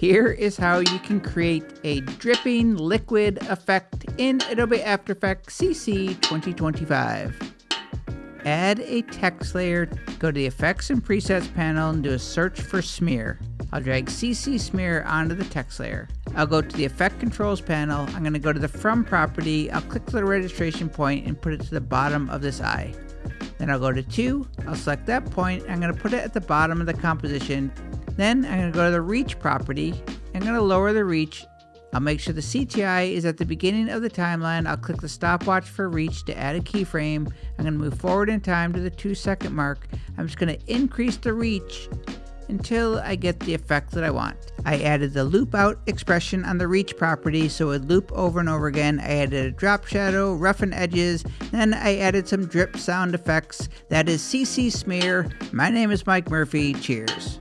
Here is how you can create a dripping liquid effect in Adobe After Effects CC 2025. Add a text layer, go to the Effects and Presets panel and do a search for smear. I'll drag CC Smear onto the text layer. I'll go to the Effect Controls panel. I'm going to go to the From property. I'll click the registration point and put it to the bottom of this eye. Then I'll go to 2. I'll select that point. I'm going to put it at the bottom of the composition. Then I'm going to go to the Reach property. I'm going to lower the reach I'll make sure the CTI is at the beginning of the timeline. I'll click the stopwatch for reach to add a keyframe. I'm going to move forward in time to the two second mark. I'm just going to increase the reach until I get the effect that I want. I added the loop out expression on the reach property so it would loop over and over again. I added a drop shadow, roughen edges, then I added some drip sound effects. That is CC Smear. My name is Mike Murphy. Cheers.